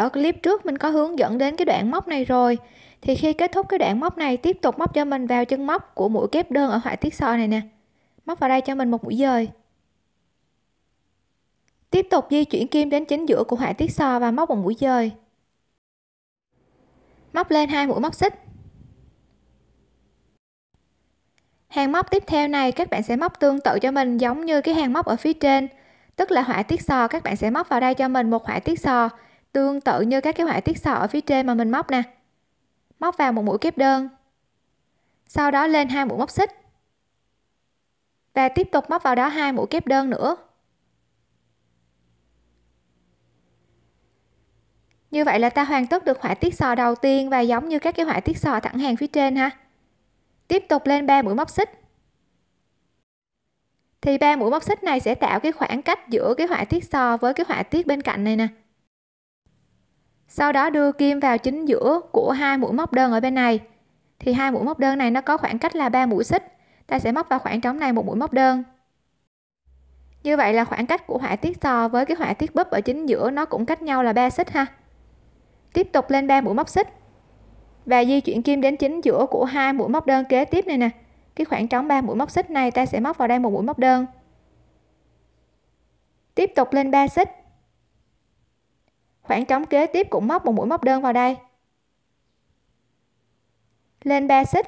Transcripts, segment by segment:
ở clip trước mình có hướng dẫn đến cái đoạn móc này rồi. Thì khi kết thúc cái đoạn móc này, tiếp tục móc cho mình vào chân móc của mũi kép đơn ở họa tiết so này nè. Móc vào đây cho mình một mũi dời. Tiếp tục di chuyển kim đến chính giữa của họa tiết so và móc một mũi dời. Móc lên hai mũi móc xích. Hàng móc tiếp theo này các bạn sẽ móc tương tự cho mình giống như cái hàng móc ở phía trên. Tức là họa tiết sò các bạn sẽ móc vào đây cho mình một họa tiết sò tương tự như các cái họa tiết sò ở phía trên mà mình móc nè. Móc vào một mũi kép đơn. Sau đó lên hai mũi móc xích. Và tiếp tục móc vào đó hai mũi kép đơn nữa. Như vậy là ta hoàn tất được họa tiết sò đầu tiên và giống như các cái họa tiết sò thẳng hàng phía trên ha. Tiếp tục lên ba mũi móc xích. Thì ba mũi móc xích này sẽ tạo cái khoảng cách giữa cái họa tiết sò với cái họa tiết bên cạnh này nè sau đó đưa kim vào chính giữa của hai mũi móc đơn ở bên này. Thì hai mũi móc đơn này nó có khoảng cách là ba mũi xích. Ta sẽ móc vào khoảng trống này một mũi móc đơn. Như vậy là khoảng cách của họa tiết sò với cái họa tiết búp ở chính giữa nó cũng cách nhau là ba xích ha. Tiếp tục lên ba mũi móc xích. Và di chuyển kim đến chính giữa của hai mũi móc đơn kế tiếp này nè. Cái khoảng trống ba mũi móc xích này ta sẽ móc vào đây một mũi móc đơn. Tiếp tục lên 3 xích khoảng trống kế tiếp cũng móc một mũi móc đơn vào đây. Lên 3 xích.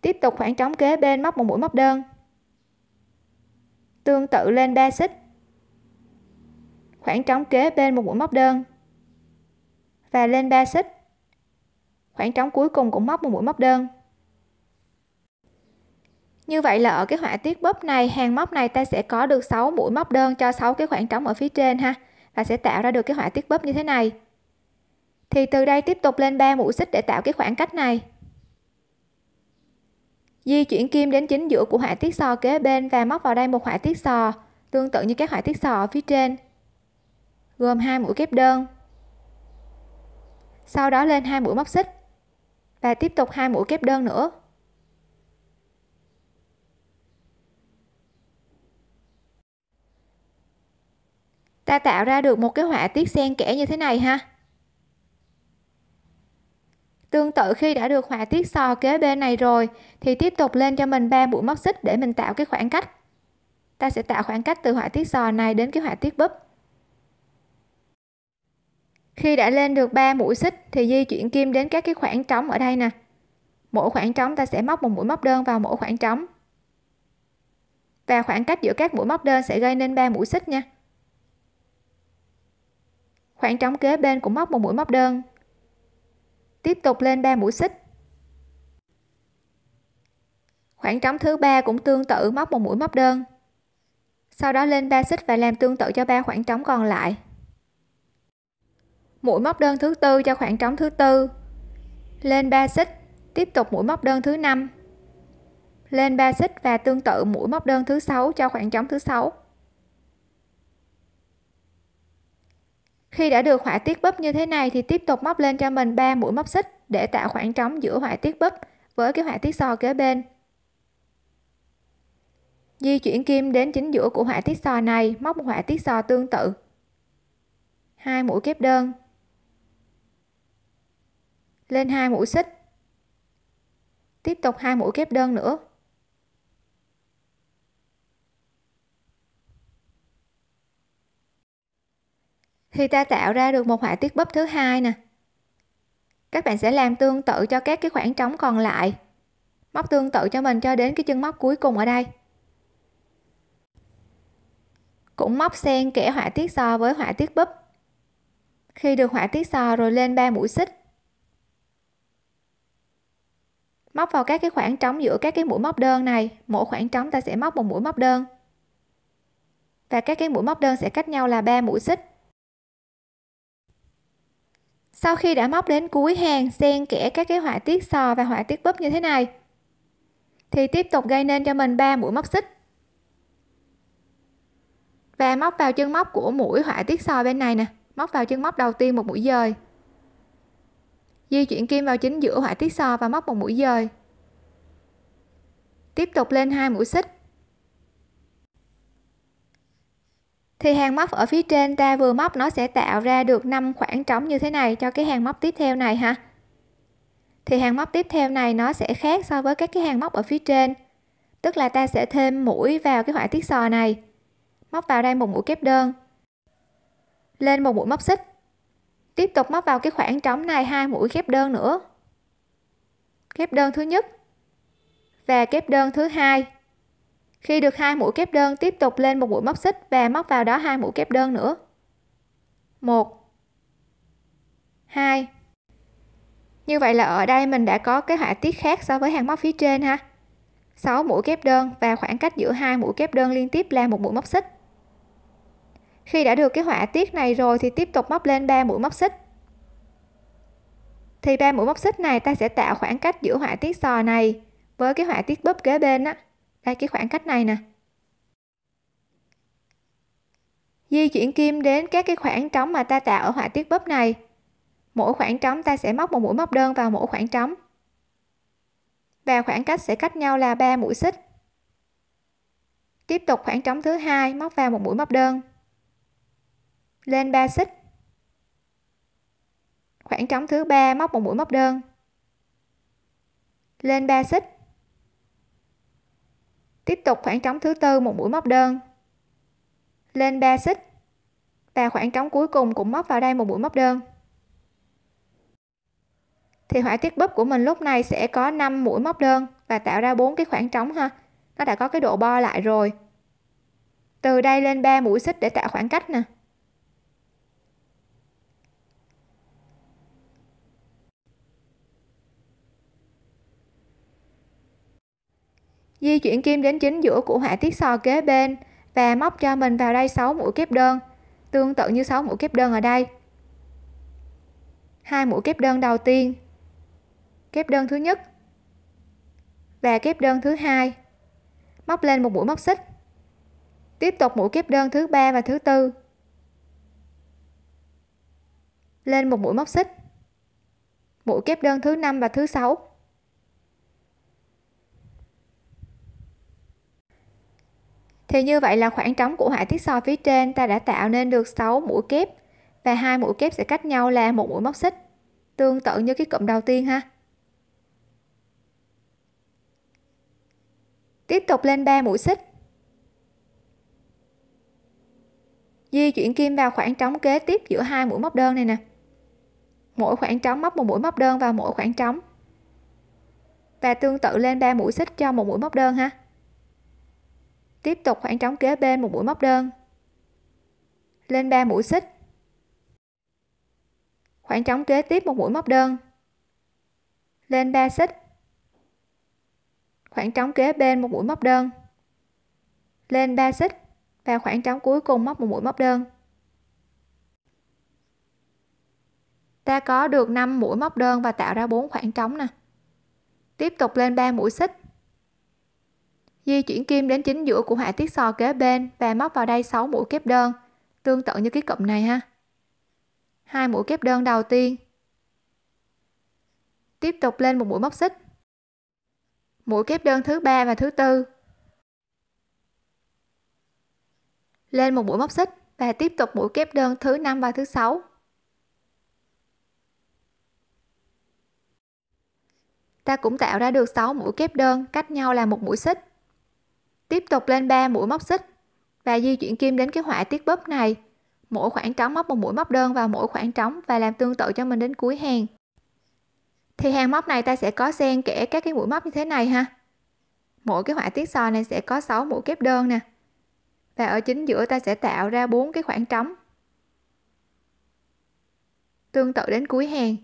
Tiếp tục khoảng trống kế bên móc một mũi móc đơn. Tương tự lên 3 xích. Khoảng trống kế bên một mũi móc đơn. Và lên 3 xích. Khoảng trống cuối cùng cũng móc một mũi móc đơn. Như vậy là ở cái họa tiết bóp này, hàng móc này ta sẽ có được 6 mũi móc đơn cho 6 cái khoảng trống ở phía trên ha và sẽ tạo ra được cái họa tiết bóp như thế này. Thì từ đây tiếp tục lên 3 mũi xích để tạo cái khoảng cách này. Di chuyển kim đến chính giữa của họa tiết sò kế bên và móc vào đây một họa tiết sò, tương tự như các họa tiết sò ở phía trên, gồm hai mũi kép đơn. Sau đó lên hai mũi móc xích và tiếp tục hai mũi kép đơn nữa. Ta tạo ra được một cái họa tiết xen kẽ như thế này ha. Tương tự khi đã được họa tiết sò kế bên này rồi, thì tiếp tục lên cho mình ba mũi móc xích để mình tạo cái khoảng cách. Ta sẽ tạo khoảng cách từ họa tiết sò này đến cái họa tiết búp. Khi đã lên được 3 mũi xích thì di chuyển kim đến các cái khoảng trống ở đây nè. Mỗi khoảng trống ta sẽ móc một mũi móc đơn vào mỗi khoảng trống. Và khoảng cách giữa các mũi móc đơn sẽ gây nên 3 mũi xích nha khoảng trống kế bên cũng móc một mũi móc đơn. Tiếp tục lên 3 mũi xích. Khoảng trống thứ ba cũng tương tự móc một mũi móc đơn. Sau đó lên 3 xích và làm tương tự cho ba khoảng trống còn lại. Mũi móc đơn thứ tư cho khoảng trống thứ tư. Lên 3 xích, tiếp tục mũi móc đơn thứ năm. Lên 3 xích và tương tự mũi móc đơn thứ sáu cho khoảng trống thứ sáu. Khi đã được họa tiết bấp như thế này thì tiếp tục móc lên cho mình 3 mũi móc xích để tạo khoảng trống giữa họa tiết bấp với cái họa tiết sò kế bên. Di chuyển kim đến chính giữa của họa tiết sò này, móc một họa tiết sò tương tự. Hai mũi kép đơn. Lên hai mũi xích. Tiếp tục hai mũi kép đơn nữa. Thì ta tạo ra được một họa tiết bắp thứ hai nè. Các bạn sẽ làm tương tự cho các cái khoảng trống còn lại. Móc tương tự cho mình cho đến cái chân móc cuối cùng ở đây. Cũng móc xen kẽ họa tiết so với họa tiết búp. Khi được họa tiết sò rồi lên 3 mũi xích. Móc vào các cái khoảng trống giữa các cái mũi móc đơn này. Mỗi khoảng trống ta sẽ móc một mũi móc đơn. Và các cái mũi móc đơn sẽ cách nhau là 3 mũi xích sau khi đã móc đến cuối hàng, xen kẽ các cái họa tiết sò và họa tiết búp như thế này. Thì tiếp tục gây nên cho mình 3 mũi móc xích. Và móc vào chân móc của mũi họa tiết sò bên này nè. Móc vào chân móc đầu tiên một mũi dời. Di chuyển kim vào chính giữa họa tiết sò và móc một mũi dời. Tiếp tục lên hai mũi xích. Thì hàng móc ở phía trên ta vừa móc nó sẽ tạo ra được 5 khoảng trống như thế này cho cái hàng móc tiếp theo này ha. Thì hàng móc tiếp theo này nó sẽ khác so với các cái hàng móc ở phía trên. Tức là ta sẽ thêm mũi vào cái họa tiết sò này. Móc vào đây một mũi kép đơn. Lên một mũi móc xích. Tiếp tục móc vào cái khoảng trống này hai mũi kép đơn nữa. Kép đơn thứ nhất và kép đơn thứ hai khi được hai mũi kép đơn tiếp tục lên một mũi móc xích và móc vào đó hai mũi kép đơn nữa. Một. Hai. Như vậy là ở đây mình đã có cái họa tiết khác so với hàng móc phía trên ha. 6 mũi kép đơn và khoảng cách giữa hai mũi kép đơn liên tiếp là một mũi móc xích. Khi đã được cái họa tiết này rồi thì tiếp tục móc lên 3 mũi móc xích. Thì ba mũi móc xích này ta sẽ tạo khoảng cách giữa họa tiết sò này với cái họa tiết bóp kế bên á đây, cái khoảng cách này nè. Di chuyển kim đến các cái khoảng trống mà ta tạo ở họa tiết bóp này. Mỗi khoảng trống ta sẽ móc một mũi móc đơn vào mỗi khoảng trống. Và khoảng cách sẽ cách nhau là 3 mũi xích. Tiếp tục khoảng trống thứ hai, móc vào một mũi móc đơn. Lên 3 xích. Khoảng trống thứ ba, móc một mũi móc đơn. Lên 3 xích tiếp tục khoảng trống thứ tư, một mũi móc đơn. Lên 3 xích. Và khoảng trống cuối cùng cũng móc vào đây một mũi móc đơn. Thì họa tiết búp của mình lúc này sẽ có 5 mũi móc đơn và tạo ra bốn cái khoảng trống ha. Nó đã có cái độ bo lại rồi. Từ đây lên 3 mũi xích để tạo khoảng cách nè. Di chuyển kim đến chính giữa của họa tiết sò kế bên và móc cho mình vào đây 6 mũi kép đơn, tương tự như 6 mũi kép đơn ở đây. Hai mũi kép đơn đầu tiên, kép đơn thứ nhất và kép đơn thứ hai. Móc lên một mũi móc xích. Tiếp tục mũi kép đơn thứ ba và thứ tư. Lên một mũi móc xích. Mũi kép đơn thứ năm và thứ sáu. Thì như vậy là khoảng trống của họa tiết so phía trên ta đã tạo nên được 6 mũi kép, và hai mũi kép sẽ cách nhau là một mũi móc xích, tương tự như cái cụm đầu tiên ha. Tiếp tục lên 3 mũi xích. Di chuyển kim vào khoảng trống kế tiếp giữa hai mũi móc đơn này nè. Mỗi khoảng trống móc một mũi móc đơn vào mỗi khoảng trống, và tương tự lên 3 mũi xích cho một mũi móc đơn ha tiếp tục khoảng trống kế bên một mũi móc đơn. Lên 3 mũi xích. Khoảng trống kế tiếp một mũi móc đơn. Lên 3 xích. Khoảng trống kế bên một mũi móc đơn. Lên 3 xích và khoảng trống cuối cùng móc một mũi móc đơn. Ta có được 5 mũi móc đơn và tạo ra 4 khoảng trống nè. Tiếp tục lên 3 mũi xích di chuyển kim đến chính giữa của họa tiết sò kế bên và móc vào đây 6 mũi kép đơn, tương tự như cái cụm này ha. Hai mũi kép đơn đầu tiên. Tiếp tục lên một mũi móc xích. Mũi kép đơn thứ ba và thứ tư. Lên một mũi móc xích và tiếp tục mũi kép đơn thứ năm và thứ sáu. Ta cũng tạo ra được 6 mũi kép đơn cách nhau là một mũi xích tiếp tục lên 3 mũi móc xích. Và di chuyển kim đến cái họa tiết bóp này. Mỗi khoảng trống móc một mũi móc đơn vào mỗi khoảng trống và làm tương tự cho mình đến cuối hàng. Thì hàng móc này ta sẽ có xen kẽ các cái mũi móc như thế này ha. Mỗi cái họa tiết sò này sẽ có 6 mũi kép đơn nè. Và ở chính giữa ta sẽ tạo ra bốn cái khoảng trống. Tương tự đến cuối hàng.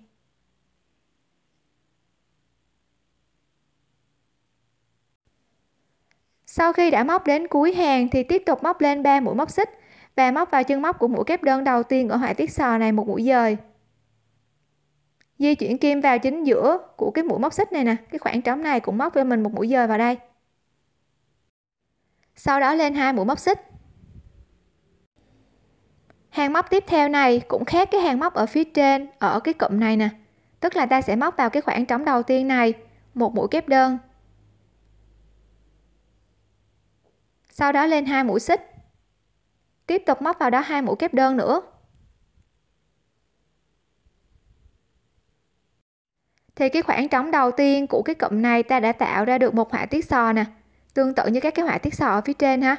Sau khi đã móc đến cuối hàng thì tiếp tục móc lên 3 mũi móc xích và móc vào chân móc của mũi kép đơn đầu tiên ở họa tiết sò này một mũi dời. Di chuyển kim vào chính giữa của cái mũi móc xích này nè, cái khoảng trống này cũng móc cho mình một mũi dời vào đây. Sau đó lên hai mũi móc xích. Hàng móc tiếp theo này cũng khác cái hàng móc ở phía trên, ở cái cụm này nè. Tức là ta sẽ móc vào cái khoảng trống đầu tiên này, một mũi kép đơn. Sau đó lên hai mũi xích. Tiếp tục móc vào đó hai mũi kép đơn nữa. Thì cái khoảng trống đầu tiên của cái cụm này ta đã tạo ra được một họa tiết sò nè. Tương tự như các cái họa tiết sò ở phía trên ha.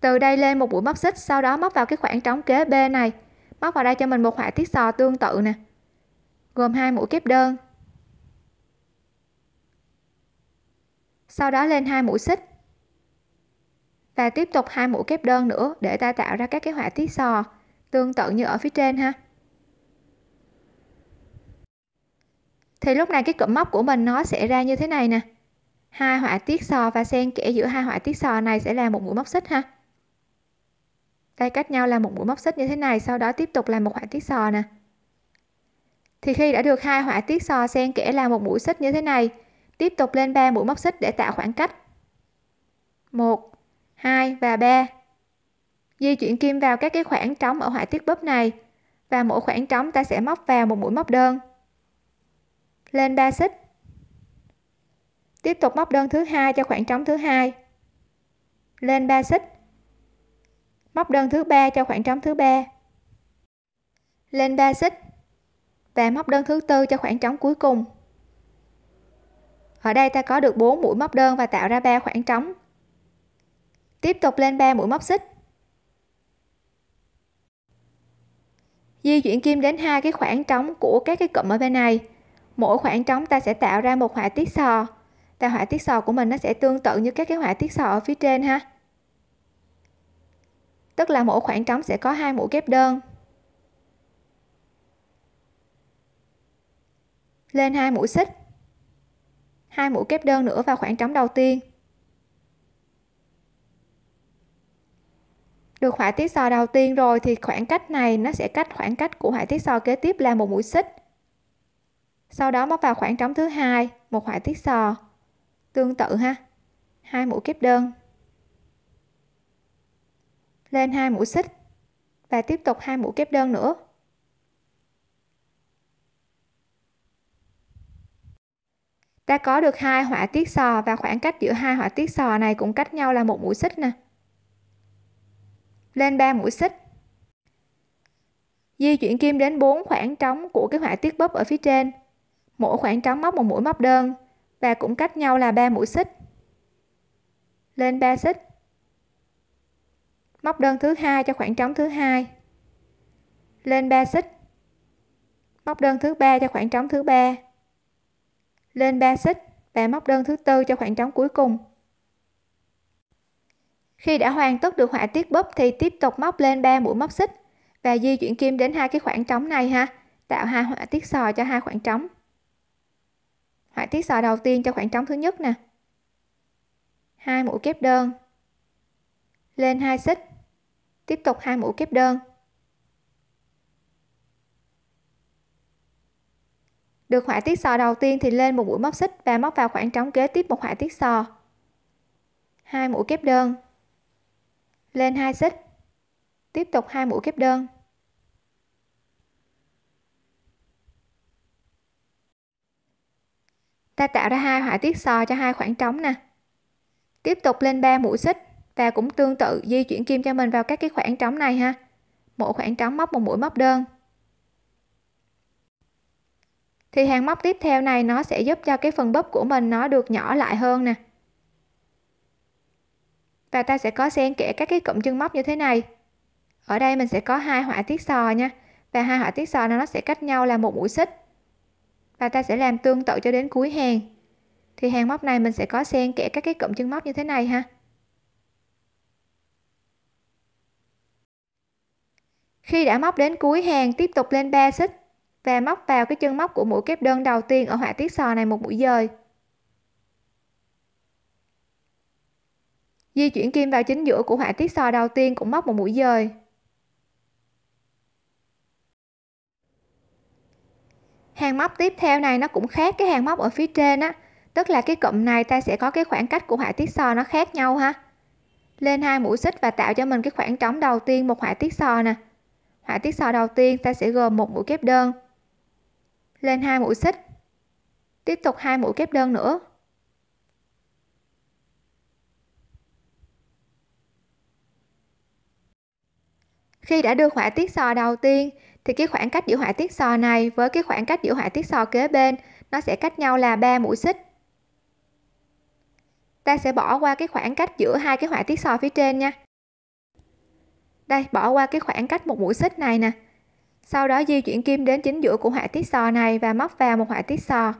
Từ đây lên một mũi móc xích, sau đó móc vào cái khoảng trống kế bên này. Móc vào đây cho mình một họa tiết sò tương tự nè. Gồm hai mũi kép đơn. Sau đó lên hai mũi xích và tiếp tục hai mũi kép đơn nữa để ta tạo ra các cái họa tiết sò, tương tự như ở phía trên ha. Thì lúc này cái cụm móc của mình nó sẽ ra như thế này nè. Hai họa tiết sò và xen kẽ giữa hai họa tiết sò này sẽ là một mũi móc xích ha. Đây cách nhau là một mũi móc xích như thế này, sau đó tiếp tục làm một họa tiết sò nè. Thì khi đã được hai họa tiết sò xen kẽ là một mũi xích như thế này, tiếp tục lên ba mũi móc xích để tạo khoảng cách. 1 2 và 3 di chuyển kim vào các cái khoảng trống ở họa tiết bóp này, và mỗi khoảng trống ta sẽ móc vào một mũi móc đơn. Lên 3 xích. Tiếp tục móc đơn thứ hai cho khoảng trống thứ hai. Lên 3 xích. Móc đơn thứ ba cho khoảng trống thứ ba. Lên 3 xích. Và móc đơn thứ tư cho khoảng trống cuối cùng. Ở đây ta có được 4 mũi móc đơn và tạo ra 3 khoảng trống tiếp tục lên 3 mũi móc xích. Di chuyển kim đến hai cái khoảng trống của các cái cụm ở bên này. Mỗi khoảng trống ta sẽ tạo ra một họa tiết sò. Và họa tiết sò của mình nó sẽ tương tự như các cái họa tiết sò ở phía trên ha. Tức là mỗi khoảng trống sẽ có hai mũi kép đơn. Lên hai mũi xích. Hai mũi kép đơn nữa vào khoảng trống đầu tiên. Được họa tiết sò đầu tiên rồi thì khoảng cách này nó sẽ cách khoảng cách của họa tiết sò kế tiếp là một mũi xích. Sau đó móc vào khoảng trống thứ hai, một họa tiết sò. Tương tự ha. Hai mũi kép đơn. Lên hai mũi xích và tiếp tục hai mũi kép đơn nữa. Ta có được hai họa tiết sò và khoảng cách giữa hai họa tiết sò này cũng cách nhau là một mũi xích nè lên 3 mũi xích. Di chuyển kim đến 4 khoảng trống của cái họa tiết bóp ở phía trên. Mỗi khoảng trống móc một mũi móc đơn, và cũng cách nhau là 3 mũi xích. Lên 3 xích. Móc đơn thứ hai cho khoảng trống thứ hai. Lên 3 xích. Móc đơn thứ ba cho khoảng trống thứ ba. Lên 3 xích và móc đơn thứ tư cho khoảng trống cuối cùng khi đã hoàn tất được họa tiết bóp thì tiếp tục móc lên 3 mũi móc xích. Và di chuyển kim đến hai cái khoảng trống này ha. Tạo hai họa tiết sò cho hai khoảng trống. Họa tiết sò đầu tiên cho khoảng trống thứ nhất nè. Hai mũi kép đơn. Lên hai xích. Tiếp tục hai mũi kép đơn. Được họa tiết sò đầu tiên thì lên một mũi móc xích và móc vào khoảng trống kế tiếp một họa tiết sò. Hai mũi kép đơn lên hai xích. Tiếp tục hai mũi kép đơn. Ta tạo ra hai họa tiết sò cho hai khoảng trống nè. Tiếp tục lên 3 mũi xích và cũng tương tự di chuyển kim cho mình vào các cái khoảng trống này ha. Mỗi khoảng trống móc một mũi móc đơn. Thì hàng móc tiếp theo này nó sẽ giúp cho cái phần bóp của mình nó được nhỏ lại hơn nè và ta sẽ có xen kẽ các cái cụm chân móc như thế này. Ở đây mình sẽ có hai họa tiết sò nha. Và hai họa tiết sò này nó sẽ cách nhau là một mũi xích. Và ta sẽ làm tương tự cho đến cuối hàng. Thì hàng móc này mình sẽ có xen kẽ các cái cụm chân móc như thế này ha. Khi đã móc đến cuối hàng, tiếp tục lên 3 xích. Và móc vào cái chân móc của mũi kép đơn đầu tiên ở họa tiết sò này một mũi dời. Di chuyển kim vào chính giữa của họa tiết sò đầu tiên cũng móc một mũi dời. Hàng móc tiếp theo này nó cũng khác cái hàng móc ở phía trên á. Tức là cái cụm này ta sẽ có cái khoảng cách của họa tiết sò nó khác nhau ha. Lên hai mũi xích và tạo cho mình cái khoảng trống đầu tiên một họa tiết sò nè. Họa tiết sò đầu tiên ta sẽ gồm một mũi kép đơn. Lên hai mũi xích. Tiếp tục hai mũi kép đơn nữa. Khi đã đưa họa tiết sò đầu tiên, thì cái khoảng cách giữa họa tiết sò này với cái khoảng cách giữa họa tiết sò kế bên, nó sẽ cách nhau là 3 mũi xích. Ta sẽ bỏ qua cái khoảng cách giữa hai cái họa tiết sò phía trên nha. Đây, bỏ qua cái khoảng cách một mũi xích này nè. Sau đó di chuyển kim đến chính giữa của họa tiết sò này và móc vào một họa tiết sò.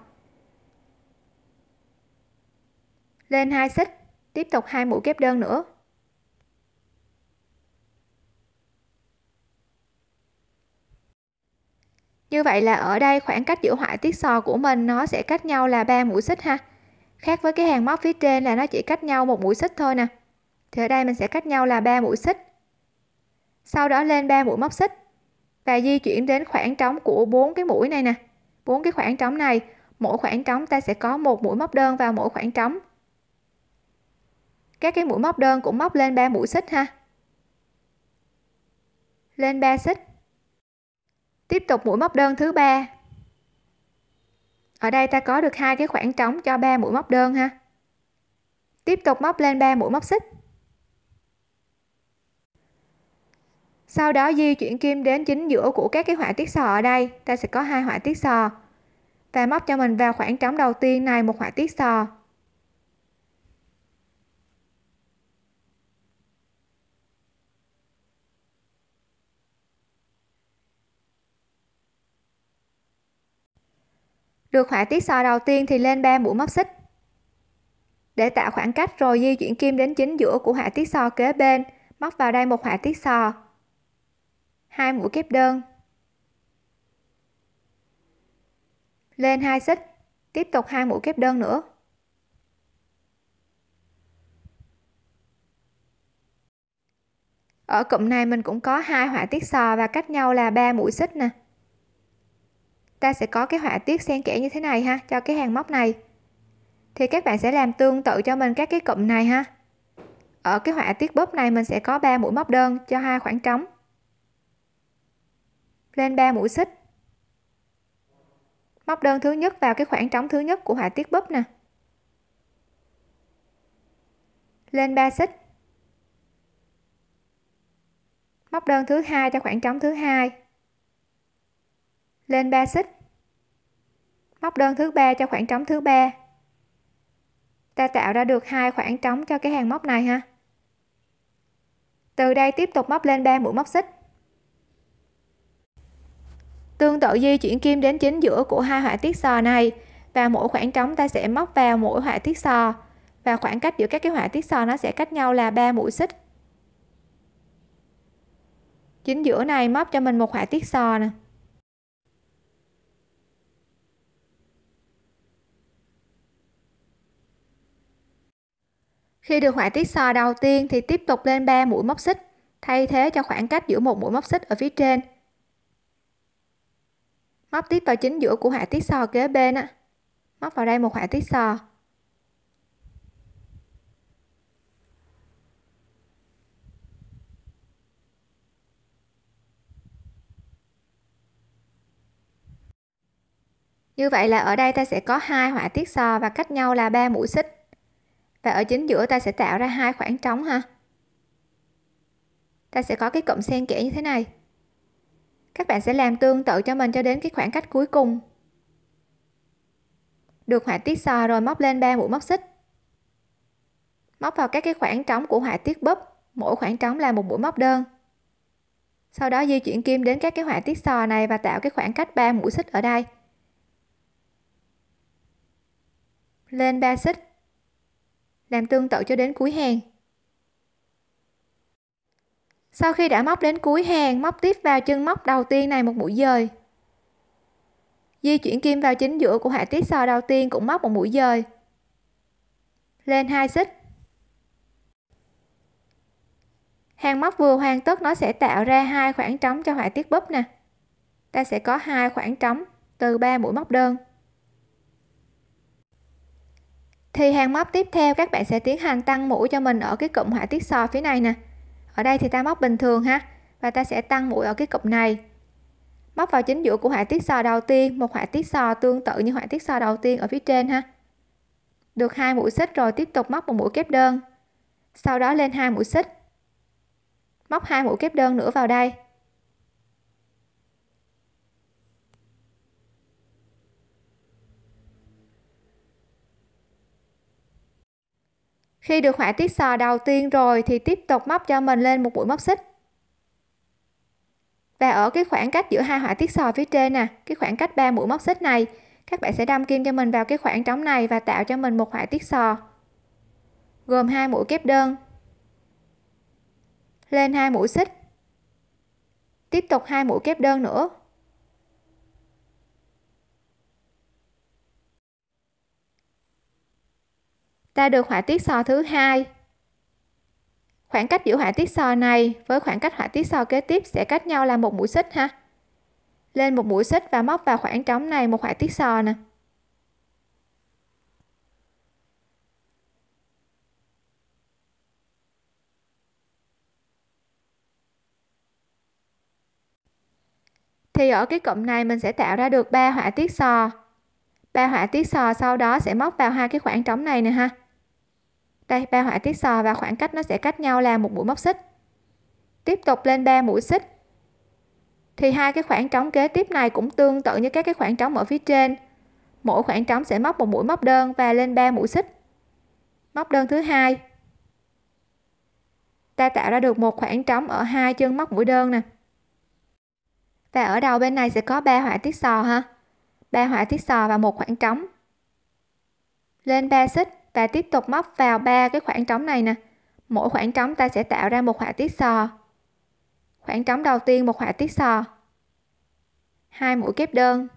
Lên hai xích, tiếp tục hai mũi kép đơn nữa. Như vậy là ở đây khoảng cách giữa họa tiết sò của mình nó sẽ cách nhau là 3 mũi xích ha. Khác với cái hàng móc phía trên là nó chỉ cách nhau một mũi xích thôi nè. Thì ở đây mình sẽ cách nhau là 3 mũi xích. Sau đó lên 3 mũi móc xích và di chuyển đến khoảng trống của bốn cái mũi này nè. Bốn cái khoảng trống này, mỗi khoảng trống ta sẽ có một mũi móc đơn vào mỗi khoảng trống. Các cái mũi móc đơn cũng móc lên 3 mũi xích ha. Lên 3 xích tiếp tục mũi móc đơn thứ ba. Ở đây ta có được hai cái khoảng trống cho ba mũi móc đơn ha. Tiếp tục móc lên ba mũi móc xích. Sau đó di chuyển kim đến chính giữa của các cái họa tiết sò ở đây. Ta sẽ có hai họa tiết sò. Và móc cho mình vào khoảng trống đầu tiên này, một họa tiết sò. Được họa tiết sò đầu tiên thì lên 3 mũi móc xích. Để tạo khoảng cách rồi di chuyển kim đến chính giữa của họa tiết sò kế bên, móc vào đây một họa tiết sò. Hai mũi kép đơn. Lên hai xích, tiếp tục hai mũi kép đơn nữa. Ở cụm này mình cũng có hai họa tiết sò và cách nhau là ba mũi xích nè ta sẽ có cái họa tiết xen kẽ như thế này ha, cho cái hàng móc này. Thì các bạn sẽ làm tương tự cho mình các cái cụm này ha. Ở cái họa tiết bóp này mình sẽ có 3 mũi móc đơn cho hai khoảng trống. Lên 3 mũi xích. Móc đơn thứ nhất vào cái khoảng trống thứ nhất của họa tiết bóp nè. Lên 3 xích. Móc đơn thứ hai cho khoảng trống thứ hai lên 3 xích. Móc đơn thứ ba cho khoảng trống thứ ba. Ta tạo ra được hai khoảng trống cho cái hàng móc này ha. Từ đây tiếp tục móc lên 3 mũi móc xích. Tương tự di chuyển kim đến chính giữa của hai họa tiết sò này, và mỗi khoảng trống ta sẽ móc vào mỗi họa tiết sò, và khoảng cách giữa các cái họa tiết sò nó sẽ cách nhau là 3 mũi xích. Chính giữa này móc cho mình một họa tiết sò nè. Khi được họa tiết sò đầu tiên thì tiếp tục lên 3 mũi móc xích, thay thế cho khoảng cách giữa một mũi móc xích ở phía trên. Móc tiếp vào chính giữa của họa tiết sò kế bên á. Móc vào đây một họa tiết sò. Như vậy là ở đây ta sẽ có hai họa tiết sò và cách nhau là ba mũi xích và ở chính giữa ta sẽ tạo ra hai khoảng trống ha. Ta sẽ có cái cụm xen kẽ như thế này. Các bạn sẽ làm tương tự cho mình cho đến cái khoảng cách cuối cùng. Được họa tiết sò rồi, móc lên 3 mũi móc xích. Móc vào các cái khoảng trống của họa tiết búp. Mỗi khoảng trống là một mũi móc đơn. Sau đó di chuyển kim đến các cái họa tiết sò này và tạo cái khoảng cách 3 mũi xích ở đây. Lên 3 xích làm tương tự cho đến cuối hàng. Sau khi đã móc đến cuối hàng, móc tiếp vào chân móc đầu tiên này một mũi dời. Di chuyển kim vào chính giữa của họa tiết sò đầu tiên cũng móc một mũi dời. Lên hai xích. Hàng móc vừa hoàn tất, nó sẽ tạo ra hai khoảng trống cho họa tiết búp nè. Ta sẽ có hai khoảng trống từ 3 mũi móc đơn thì hàng móc tiếp theo, các bạn sẽ tiến hành tăng mũi cho mình ở cái cụm họa tiết sò phía này nè. Ở đây thì ta móc bình thường ha, và ta sẽ tăng mũi ở cái cụm này. Móc vào chính giữa của họa tiết sò đầu tiên, một họa tiết sò tương tự như họa tiết sò đầu tiên ở phía trên ha. Được hai mũi xích rồi, tiếp tục móc một mũi kép đơn. Sau đó lên hai mũi xích. Móc hai mũi kép đơn nữa vào đây. Khi được họa tiết sò đầu tiên rồi thì tiếp tục móc cho mình lên một mũi móc xích. Và ở cái khoảng cách giữa hai họa tiết sò phía trên nè, cái khoảng cách 3 mũi móc xích này, các bạn sẽ đâm kim cho mình vào cái khoảng trống này và tạo cho mình một họa tiết sò gồm hai mũi kép đơn. Lên hai mũi xích. Tiếp tục hai mũi kép đơn nữa. Ta được họa tiết sò thứ hai. Khoảng cách giữa họa tiết sò này với khoảng cách họa tiết sò kế tiếp sẽ cách nhau là một mũi xích ha. Lên một mũi xích và móc vào khoảng trống này một họa tiết sò nè. Thì ở cái cụm này mình sẽ tạo ra được ba họa tiết sò. Ba họa tiết sò sau đó sẽ móc vào hai cái khoảng trống này nè ha đây, ba họa tiết sò và khoảng cách nó sẽ cách nhau là một mũi móc xích. Tiếp tục lên 3 mũi xích. Thì hai cái khoảng trống kế tiếp này cũng tương tự như các cái khoảng trống ở phía trên. Mỗi khoảng trống sẽ móc một mũi móc đơn và lên 3 mũi xích. Móc đơn thứ hai. Ta tạo ra được một khoảng trống ở hai chân móc mũi đơn nè. Và ở đầu bên này sẽ có ba họa tiết sò ha. Ba họa tiết sò và một khoảng trống. Lên 3 xích và tiếp tục móc vào ba cái khoảng trống này nè. Mỗi khoảng trống ta sẽ tạo ra một họa tiết sò. Khoảng trống đầu tiên một họa tiết sò. Hai mũi kép đơn.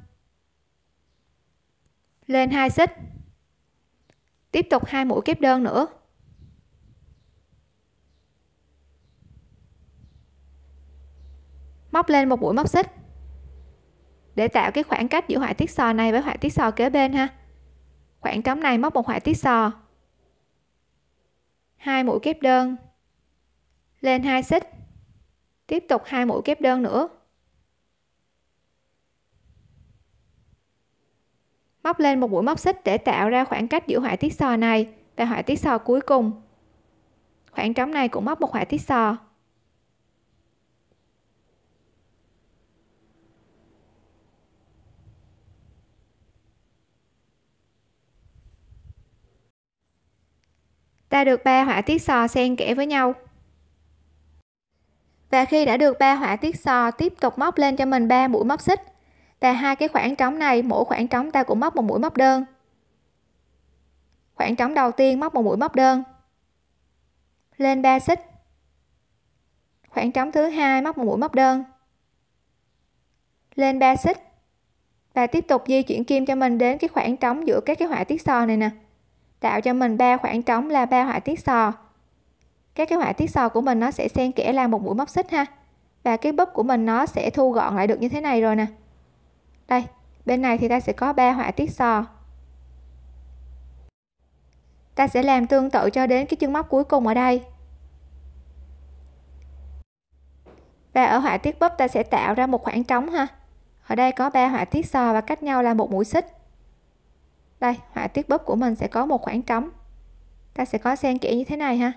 Lên hai xích. Tiếp tục hai mũi kép đơn nữa. Móc lên một mũi móc xích. Để tạo cái khoảng cách giữa họa tiết sò này với họa tiết sò kế bên ha khoảng trống này móc một họa tiết sò. Hai mũi kép đơn. Lên hai xích. Tiếp tục hai mũi kép đơn nữa. Móc lên một mũi móc xích để tạo ra khoảng cách giữa họa tiết sò này và họa tiết sò cuối cùng. Khoảng trống này cũng móc một họa tiết sò. Ta được ba họa tiết sò xen kẽ với nhau. Và khi đã được ba họa tiết sò tiếp tục móc lên cho mình ba mũi móc xích, và hai cái khoảng trống này, mỗi khoảng trống ta cũng móc một mũi móc đơn. Khoảng trống đầu tiên móc một mũi móc đơn, lên 3 xích. Khoảng trống thứ hai móc một mũi móc đơn, lên 3 xích. Và tiếp tục di chuyển kim cho mình đến cái khoảng trống giữa các cái họa tiết sò này nè tạo cho mình ba khoảng trống là ba họa tiết sò. Các cái họa tiết sò của mình nó sẽ xen kẽ là một mũi móc xích ha. Và cái búp của mình nó sẽ thu gọn lại được như thế này rồi nè. Đây, bên này thì ta sẽ có ba họa tiết sò. Ta sẽ làm tương tự cho đến cái chân móc cuối cùng ở đây. Và ở họa tiết búp ta sẽ tạo ra một khoảng trống ha. Ở đây có ba họa tiết sò và cách nhau là một mũi xích đây, họa tiết bóp của mình sẽ có một khoảng trống. Ta sẽ có xen kẽ như thế này ha.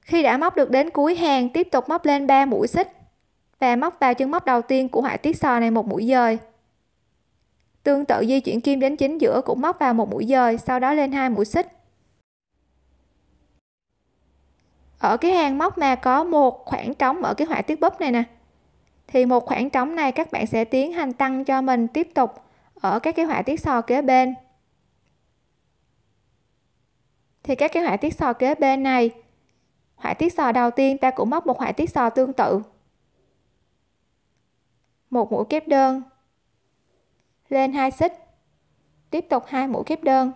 Khi đã móc được đến cuối hàng, tiếp tục móc lên 3 mũi xích và móc vào chân móc đầu tiên của họa tiết sò này một mũi dời. Tương tự di chuyển kim đến chính giữa cũng móc vào một mũi dời, sau đó lên hai mũi xích. Ở cái hàng móc mà có một khoảng trống ở cái họa tiết bóp này nè thì một khoảng trống này các bạn sẽ tiến hành tăng cho mình tiếp tục ở các cái họa tiết sò kế bên. Thì các cái họa tiết sò kế bên này, họa tiết sò đầu tiên ta cũng móc một họa tiết sò tương tự. Một mũi kép đơn lên hai xích, tiếp tục hai mũi kép đơn.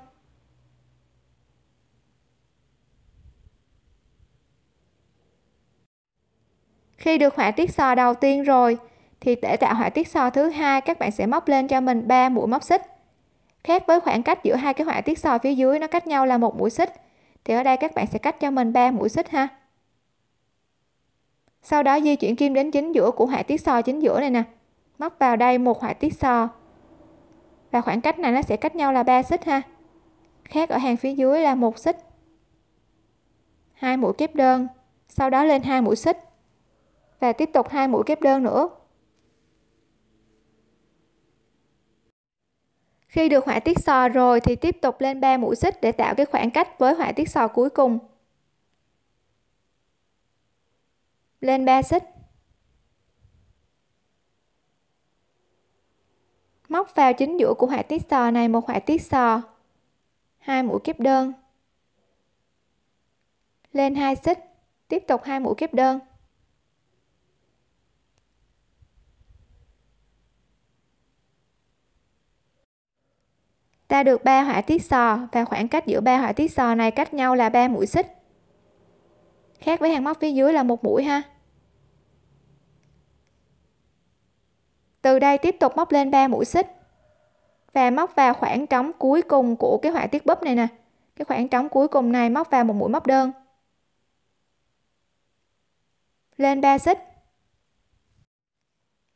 Khi được họa tiết sò đầu tiên rồi, thì để tạo họa tiết sò thứ hai, các bạn sẽ móc lên cho mình 3 mũi móc xích. Khác với khoảng cách giữa hai cái họa tiết sò phía dưới, nó cách nhau là một mũi xích. Thì ở đây các bạn sẽ cách cho mình 3 mũi xích ha. Sau đó di chuyển kim đến chính giữa của họa tiết sò chính giữa này nè. Móc vào đây một họa tiết sò. Và khoảng cách này nó sẽ cách nhau là 3 xích ha. Khác ở hàng phía dưới là một xích. Hai mũi kép đơn. Sau đó lên hai mũi xích và tiếp tục hai mũi kép đơn nữa. Khi được họa tiết sò rồi thì tiếp tục lên 3 mũi xích để tạo cái khoảng cách với họa tiết sò cuối cùng. Lên 3 xích. Móc vào chính giữa của họa tiết sò này một họa tiết sò. Hai mũi kép đơn. Lên hai xích. Tiếp tục hai mũi kép đơn. Ta được ba họa tiết sò, và khoảng cách giữa ba họa tiết sò này cách nhau là 3 mũi xích. Khác với hàng móc phía dưới là một mũi ha. Từ đây tiếp tục móc lên 3 mũi xích, và móc vào khoảng trống cuối cùng của cái họa tiết búp này nè. Cái khoảng trống cuối cùng này móc vào một mũi móc đơn. Lên 3 xích.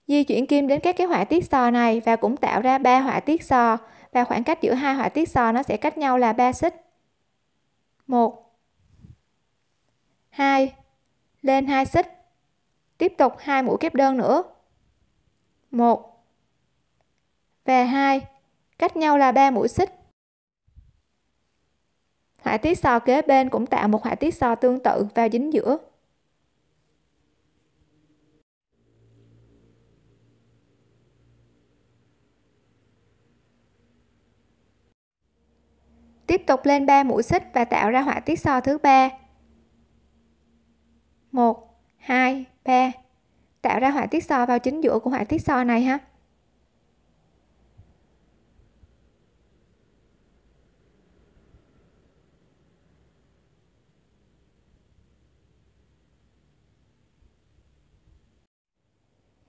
Di chuyển kim đến các cái họa tiết sò này và cũng tạo ra ba họa tiết sò và khoảng cách giữa hai họa tiết sò nó sẽ cách nhau là 3 xích. 1 2 lên 2 xích. Tiếp tục hai mũi kép đơn nữa. 1 và 2 cách nhau là 3 mũi xích. Họa tiết sò kế bên cũng tạo một họa tiết sò tương tự vào dính giữa. Tiếp tục lên 3 mũi xích và tạo ra họa tiết so thứ ba. 1 2 3 tạo ra họa tiết so vào chính giữa của họa tiết so này ha.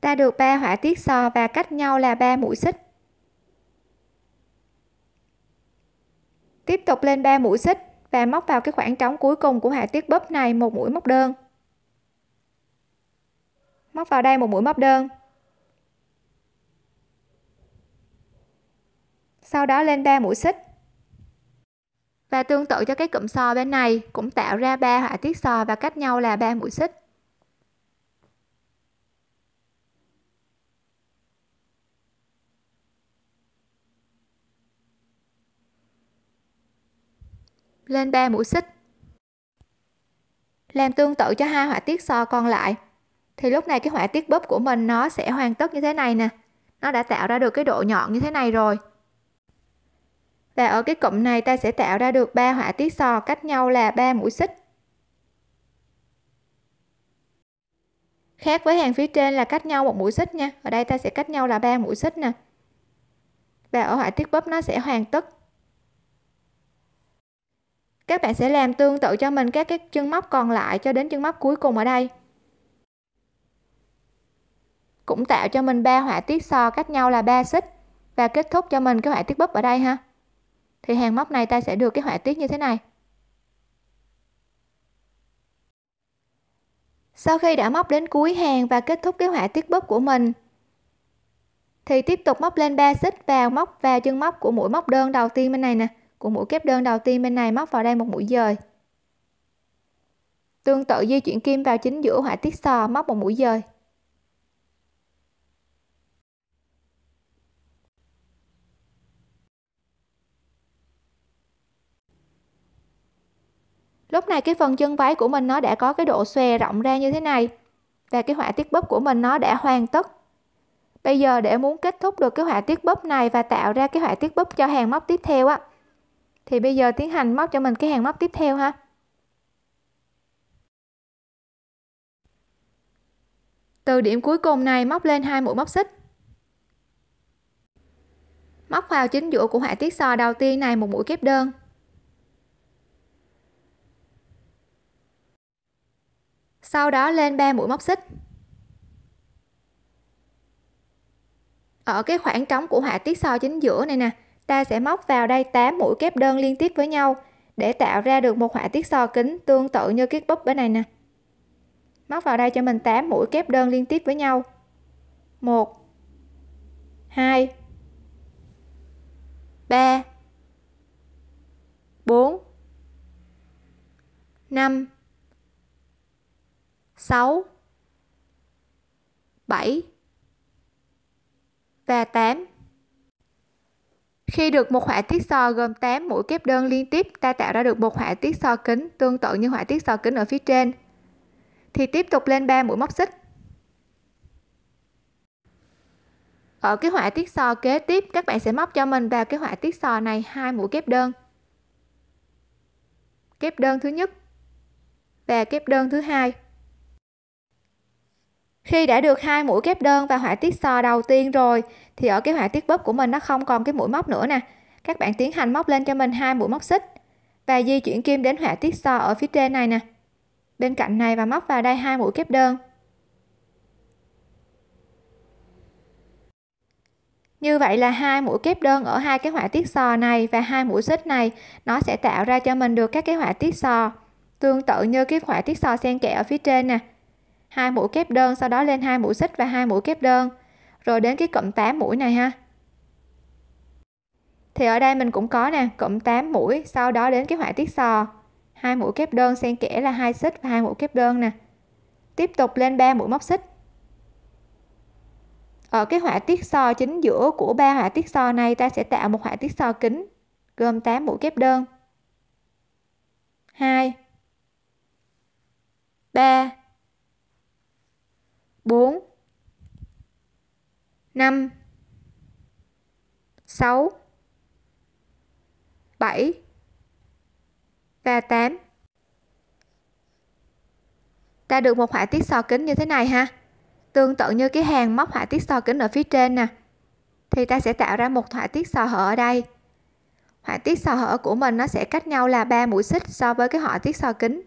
Ta được ba họa tiết so và cách nhau là 3 mũi xích. Tiếp tục lên 3 mũi xích và móc vào cái khoảng trống cuối cùng của họa tiết bóp này một mũi móc đơn. Móc vào đây một mũi móc đơn. Sau đó lên 3 mũi xích. Và tương tự cho cái cụm sò bên này cũng tạo ra ba họa tiết sò và cách nhau là 3 mũi xích. Lên 3 mũi xích. Làm tương tự cho hai họa tiết sò còn lại, thì lúc này cái họa tiết bóp của mình nó sẽ hoàn tất như thế này nè. Nó đã tạo ra được cái độ nhọn như thế này rồi. Và ở cái cụm này ta sẽ tạo ra được ba họa tiết sò cách nhau là 3 mũi xích. Khác với hàng phía trên là cách nhau một mũi xích nha. Ở đây ta sẽ cách nhau là ba mũi xích nè. Và ở họa tiết bóp nó sẽ hoàn tất các bạn sẽ làm tương tự cho mình các cái chân móc còn lại cho đến chân móc cuối cùng ở đây. Cũng tạo cho mình ba họa tiết so cách nhau là 3 xích và kết thúc cho mình cái họa tiết búp ở đây ha. Thì hàng móc này ta sẽ được cái họa tiết như thế này. Sau khi đã móc đến cuối hàng và kết thúc cái họa tiết búp của mình, thì tiếp tục móc lên 3 xích vào móc vào chân móc của mũi móc đơn đầu tiên bên này nè của mũi kép đơn đầu tiên bên này móc vào đây một mũi dời. Tương tự di chuyển kim vào chính giữa họa tiết sò, móc một mũi dời. Lúc này cái phần chân váy của mình nó đã có cái độ xòe rộng ra như thế này, và cái họa tiết búp của mình nó đã hoàn tất. Bây giờ để muốn kết thúc được cái họa tiết búp này và tạo ra cái họa tiết búp cho hàng móc tiếp theo á thì bây giờ tiến hành móc cho mình cái hàng móc tiếp theo ha. Từ điểm cuối cùng này móc lên hai mũi móc xích. Móc vào chính giữa của họa tiết sò đầu tiên này một mũi kép đơn. Sau đó lên 3 mũi móc xích. Ở cái khoảng trống của họa tiết sò chính giữa này nè ta sẽ móc vào đây 8 mũi kép đơn liên tiếp với nhau để tạo ra được một họa tiết sò kính tương tự như cái búp bên này nè. Móc vào đây cho mình 8 mũi kép đơn liên tiếp với nhau. 1 2 3 4 5 6 7 và 8 khi được một họa tiết so gồm 8 mũi kép đơn liên tiếp, ta tạo ra được một họa tiết so kính tương tự như họa tiết so kính ở phía trên. Thì tiếp tục lên 3 mũi móc xích. Ở cái họa tiết so kế tiếp, các bạn sẽ móc cho mình vào cái họa tiết so này hai mũi kép đơn. Kép đơn thứ nhất và kép đơn thứ hai khi đã được hai mũi kép đơn và họa tiết sò đầu tiên rồi, thì ở cái họa tiết bóp của mình nó không còn cái mũi móc nữa nè. Các bạn tiến hành móc lên cho mình hai mũi móc xích và di chuyển kim đến họa tiết sò ở phía trên này nè. Bên cạnh này và móc vào đây hai mũi kép đơn. Như vậy là hai mũi kép đơn ở hai cái họa tiết sò này và hai mũi xích này, nó sẽ tạo ra cho mình được các cái họa tiết sò tương tự như cái họa tiết sò xen kẽ ở phía trên nè hai mũi kép đơn, sau đó lên hai mũi xích và hai mũi kép đơn. Rồi đến cái cụm 8 mũi này ha. Thì ở đây mình cũng có nè, cụm 8 mũi, sau đó đến cái họa tiết sò. Hai mũi kép đơn xen kẽ là hai xích và hai mũi kép đơn nè. Tiếp tục lên ba mũi móc xích. Ở cái họa tiết so chính giữa của ba họa tiết so này, ta sẽ tạo một họa tiết so kính, gồm 8 mũi kép đơn. 2 3 4 5 6 7 và 8 ta được một họa tiết so kính như thế này ha. Tương tự như cái hàng móc họa tiết so kính ở phía trên nè, thì ta sẽ tạo ra một họa tiết so hở ở đây. Họa tiết so hở của mình nó sẽ cách nhau là 3 mũi xích so với cái họa tiết so kính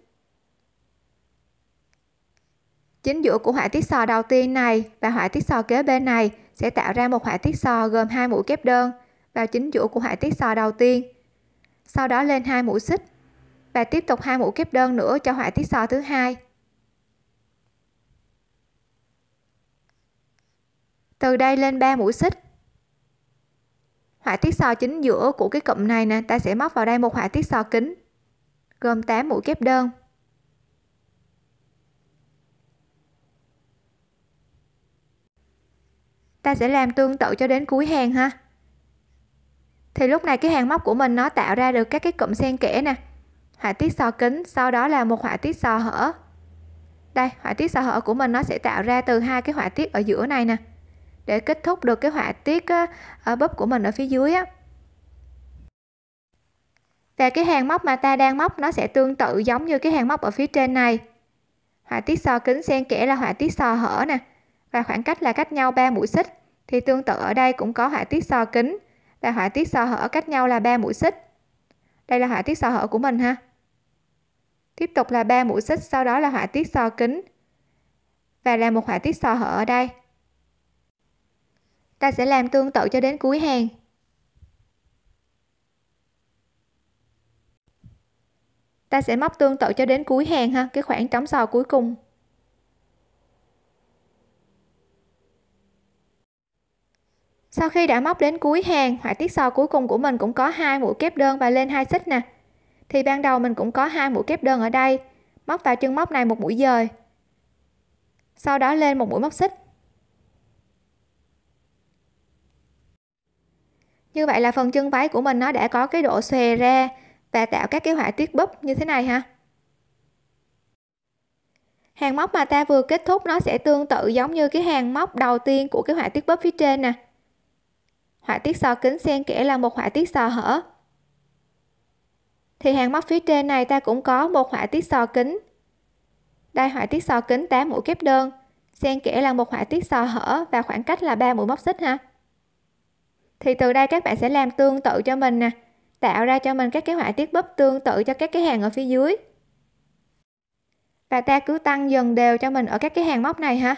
chính giữa của họa tiết sò đầu tiên này và họa tiết sò kế bên này sẽ tạo ra một họa tiết sò gồm hai mũi kép đơn vào chính giữa của họa tiết sò đầu tiên. Sau đó lên hai mũi xích và tiếp tục hai mũi kép đơn nữa cho họa tiết sò thứ hai. Từ đây lên 3 mũi xích. Họa tiết sò chính giữa của cái cụm này nè, ta sẽ móc vào đây một họa tiết sò kính, gồm 8 mũi kép đơn. Ta sẽ làm tương tự cho đến cuối hàng ha. Thì lúc này cái hàng móc của mình nó tạo ra được các cái cụm xen kẽ nè. Họa tiết sò kính, sau đó là một họa tiết sò hở. Đây, họa tiết sò hở của mình nó sẽ tạo ra từ hai cái họa tiết ở giữa này nè. Để kết thúc được cái họa tiết ở búp của mình ở phía dưới á. Và cái hàng móc mà ta đang móc nó sẽ tương tự giống như cái hàng móc ở phía trên này. Họa tiết sò kính xen kẽ là họa tiết sò hở nè và khoảng cách là cách nhau 3 mũi xích, thì tương tự ở đây cũng có họa tiết so kính, và họa tiết so hở cách nhau là 3 mũi xích. Đây là họa tiết so hở của mình ha. Tiếp tục là 3 mũi xích, sau đó là họa tiết so kính, và làm một họa tiết so hở ở đây. Ta sẽ làm tương tự cho đến cuối hàng. Ta sẽ móc tương tự cho đến cuối hàng ha, cái khoảng trống sò cuối cùng. Sau khi đã móc đến cuối hàng, họa tiết sò cuối cùng của mình cũng có hai mũi kép đơn và lên hai xích nè. Thì ban đầu mình cũng có hai mũi kép đơn ở đây, móc vào chân móc này một mũi dời. Sau đó lên một mũi móc xích. Như vậy là phần chân váy của mình nó đã có cái độ xòe ra và tạo các cái họa tiết búp như thế này ha. Hàng móc mà ta vừa kết thúc nó sẽ tương tự giống như cái hàng móc đầu tiên của cái họa tiết búp phía trên nè họa tiết sò kính xen kẽ là một họa tiết sò hở. Thì hàng móc phía trên này ta cũng có một họa tiết sò kính. Đây, họa tiết sò kính 8 mũi kép đơn. Xen kẽ là một họa tiết sò hở và khoảng cách là 3 mũi móc xích ha. Thì từ đây các bạn sẽ làm tương tự cho mình nè. Tạo ra cho mình các cái họa tiết búp tương tự cho các cái hàng ở phía dưới. Và ta cứ tăng dần đều cho mình ở các cái hàng móc này ha.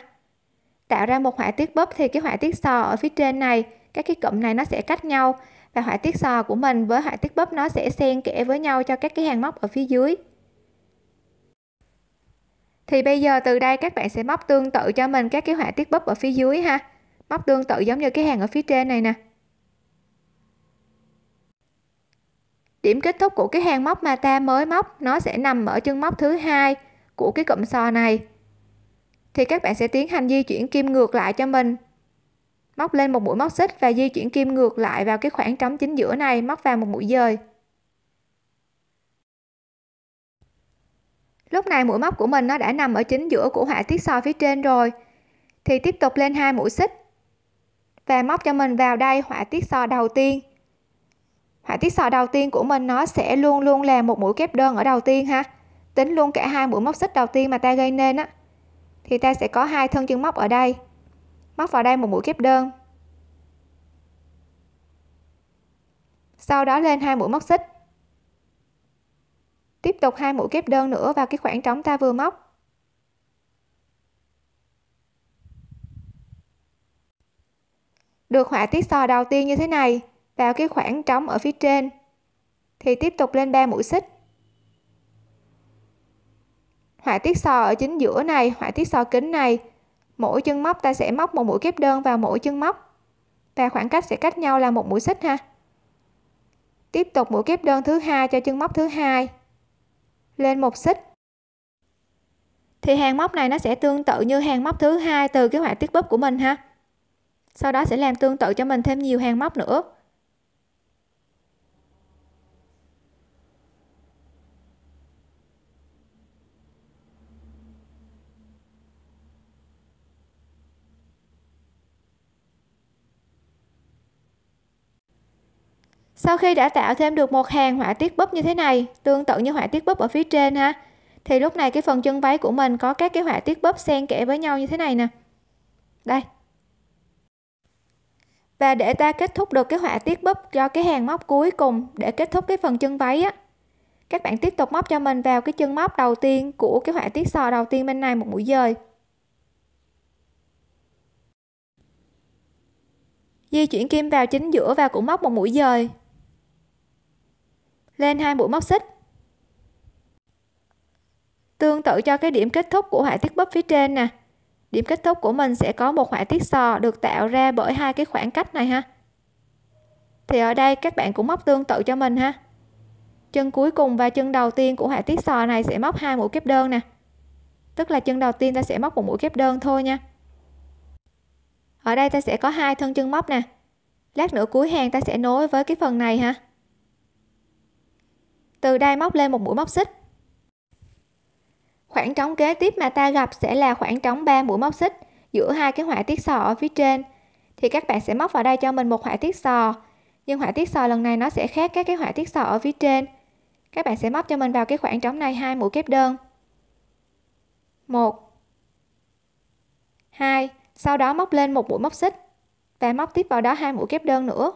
Tạo ra một họa tiết búp thì cái họa tiết sò ở phía trên này các cái cụm này nó sẽ cách nhau và họa tiết sò của mình với họa tiết bóp nó sẽ xen kẽ với nhau cho các cái hàng móc ở phía dưới. Thì bây giờ từ đây các bạn sẽ móc tương tự cho mình các cái họa tiết bóp ở phía dưới ha. Móc tương tự giống như cái hàng ở phía trên này nè. Điểm kết thúc của cái hàng móc mà ta mới móc, nó sẽ nằm ở chân móc thứ hai của cái cụm sò này. Thì các bạn sẽ tiến hành di chuyển kim ngược lại cho mình móc lên một mũi móc xích và di chuyển kim ngược lại vào cái khoảng trống chính giữa này, móc vào một mũi dời. Lúc này mũi móc của mình nó đã nằm ở chính giữa của họa tiết so phía trên rồi. Thì tiếp tục lên hai mũi xích và móc cho mình vào đây họa tiết sò đầu tiên. Họa tiết sò đầu tiên của mình nó sẽ luôn luôn là một mũi kép đơn ở đầu tiên ha. Tính luôn cả hai mũi móc xích đầu tiên mà ta gây nên á, thì ta sẽ có hai thân chân móc ở đây móc vào đây một mũi kép đơn. Sau đó lên hai mũi móc xích. Tiếp tục hai mũi kép đơn nữa vào cái khoảng trống ta vừa móc. Được họa tiết sò đầu tiên như thế này, vào cái khoảng trống ở phía trên, thì tiếp tục lên 3 mũi xích. Họa tiết sò ở chính giữa này, họa tiết sò kính này mỗi chân móc ta sẽ móc một mũi kép đơn vào mỗi chân móc. Và khoảng cách sẽ cách nhau là một mũi xích ha. Tiếp tục mũi kép đơn thứ hai cho chân móc thứ hai. Lên một xích. Thì hàng móc này nó sẽ tương tự như hàng móc thứ hai từ cái họa tiết búp của mình ha. Sau đó sẽ làm tương tự cho mình thêm nhiều hàng móc nữa. Sau khi đã tạo thêm được một hàng họa tiết búp như thế này, tương tự như họa tiết búp ở phía trên ha, thì lúc này cái phần chân váy của mình có các cái họa tiết búp xen kẽ với nhau như thế này nè. Đây. Và để ta kết thúc được cái họa tiết búp cho cái hàng móc cuối cùng để kết thúc cái phần chân váy á, các bạn tiếp tục móc cho mình vào cái chân móc đầu tiên của cái họa tiết sò đầu tiên bên này một mũi dời. Di chuyển kim vào chính giữa và cũng móc một mũi dời lên hai mũi móc xích. Tương tự cho cái điểm kết thúc của họa tiết búp phía trên nè. Điểm kết thúc của mình sẽ có một họa tiết sò được tạo ra bởi hai cái khoảng cách này ha. Thì ở đây các bạn cũng móc tương tự cho mình ha. Chân cuối cùng và chân đầu tiên của họa tiết sò này sẽ móc hai mũi kép đơn nè. Tức là chân đầu tiên ta sẽ móc một mũi kép đơn thôi nha. Ở đây ta sẽ có hai thân chân móc nè. Lát nữa cuối hàng ta sẽ nối với cái phần này ha từ đây móc lên một mũi móc xích. Khoảng trống kế tiếp mà ta gặp sẽ là khoảng trống 3 mũi móc xích giữa hai cái họa tiết sò ở phía trên. Thì các bạn sẽ móc vào đây cho mình một họa tiết sò. Nhưng họa tiết sò lần này nó sẽ khác các cái họa tiết sò ở phía trên. Các bạn sẽ móc cho mình vào cái khoảng trống này hai mũi kép đơn. Một. Hai. Sau đó móc lên một mũi móc xích. Và móc tiếp vào đó hai mũi kép đơn nữa.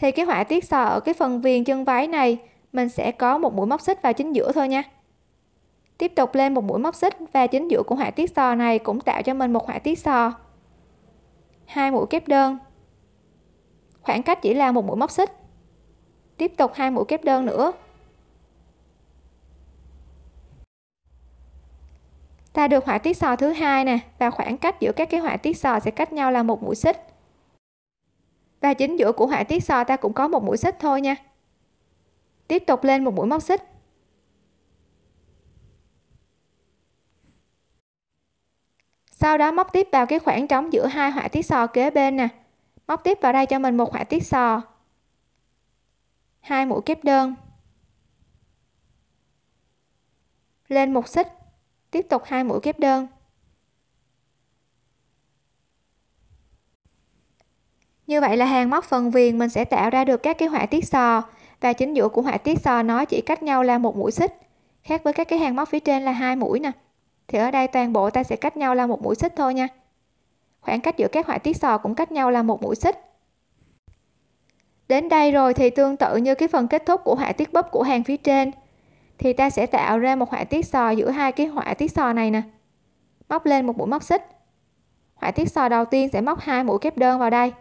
Thì cái họa tiết sò ở cái phần viền chân váy này, mình sẽ có một mũi móc xích vào chính giữa thôi nha. Tiếp tục lên một mũi móc xích và chính giữa của họa tiết sò này cũng tạo cho mình một họa tiết sò. Hai mũi kép đơn. Khoảng cách chỉ là một mũi móc xích. Tiếp tục hai mũi kép đơn nữa. Ta được họa tiết sò thứ hai nè, và khoảng cách giữa các cái họa tiết sò sẽ cách nhau là một mũi xích và chính giữa của họa tiết sò ta cũng có một mũi xích thôi nha. Tiếp tục lên một mũi móc xích. Sau đó móc tiếp vào cái khoảng trống giữa hai họa tiết sò kế bên nè. Móc tiếp vào đây cho mình một họa tiết sò hai mũi kép đơn. Lên một xích. Tiếp tục hai mũi kép đơn. Như vậy là hàng móc phần viền mình sẽ tạo ra được các cái họa tiết sò. Và chính giữa của họa tiết sò nó chỉ cách nhau là một mũi xích. Khác với các cái hàng móc phía trên là hai mũi nè. Thì ở đây toàn bộ ta sẽ cách nhau là một mũi xích thôi nha. Khoảng cách giữa các họa tiết sò cũng cách nhau là một mũi xích. Đến đây rồi thì tương tự như cái phần kết thúc của họa tiết bắp của hàng phía trên, thì ta sẽ tạo ra một họa tiết sò giữa hai cái họa tiết sò này nè. Móc lên một mũi móc xích. Họa tiết sò đầu tiên sẽ móc hai mũi kép đơn vào đây.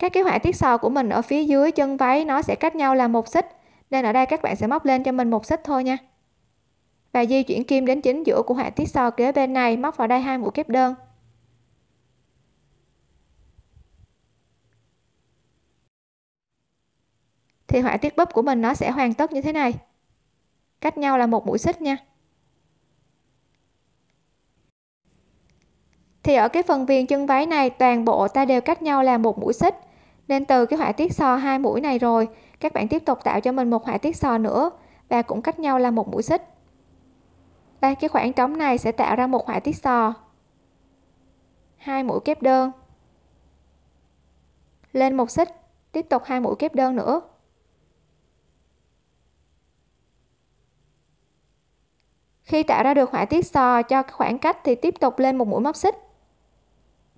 Các cái họa tiết sò của mình ở phía dưới chân váy nó sẽ cách nhau là một xích, nên ở đây các bạn sẽ móc lên cho mình một xích thôi nha. Và di chuyển kim đến chính giữa của họa tiết sò kế bên này, móc vào đây hai mũi kép đơn. Thì họa tiết búp của mình nó sẽ hoàn tất như thế này. Cách nhau là một mũi xích nha. Thì ở cái phần viền chân váy này, toàn bộ ta đều cách nhau là một mũi xích nên từ cái họa tiết sò hai mũi này rồi, các bạn tiếp tục tạo cho mình một họa tiết sò nữa, và cũng cách nhau là một mũi xích. Đây, cái khoảng trống này sẽ tạo ra một họa tiết sò. Hai mũi kép đơn. Lên một xích, tiếp tục hai mũi kép đơn nữa. Khi tạo ra được họa tiết sò cho khoảng cách thì tiếp tục lên một mũi móc xích.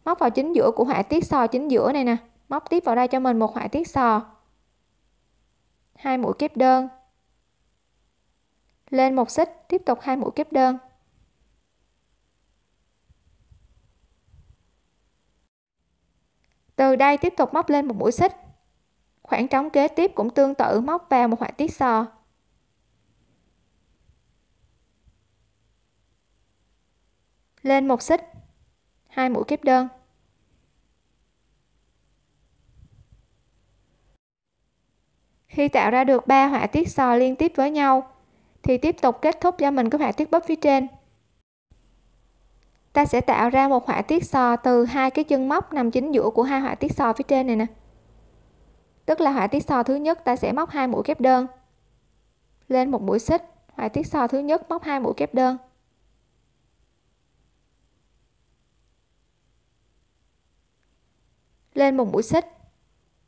Móc vào chính giữa của họa tiết sò chính giữa này nè móc tiếp vào đây cho mình một họa tiết sò. Hai mũi kép đơn. Lên một xích, tiếp tục hai mũi kép đơn. Từ đây tiếp tục móc lên một mũi xích. Khoảng trống kế tiếp cũng tương tự móc vào một họa tiết sò. Lên một xích, hai mũi kép đơn. Khi tạo ra được ba họa tiết sò liên tiếp với nhau, thì tiếp tục kết thúc cho mình cái họa tiết bắp phía trên. Ta sẽ tạo ra một họa tiết sò từ hai cái chân móc nằm chính giữa của hai họa tiết sò phía trên này nè. Tức là họa tiết sò thứ nhất ta sẽ móc hai mũi kép đơn lên một mũi xích, họa tiết sò thứ nhất móc hai mũi kép đơn. Lên một mũi xích